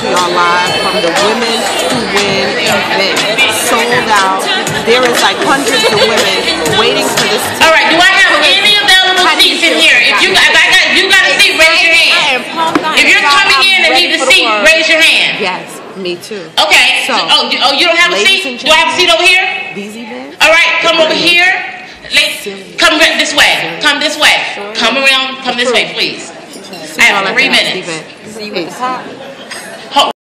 to y'all live from the Women Who Win event. Sold out. There is like hundreds of women waiting for this. All right, do I have any available How seats in here? If you, if I got, if you got a seat, raise your hand. If you're coming in and need a seat, raise your hand. Yes, me too. Okay, so, So, oh, you, oh, you don't have a seat? Do I have a seat over here? These events. All right, come over here. Let, come this way. Come this way. Come around, come this way, please. I have three minutes. See you at the top.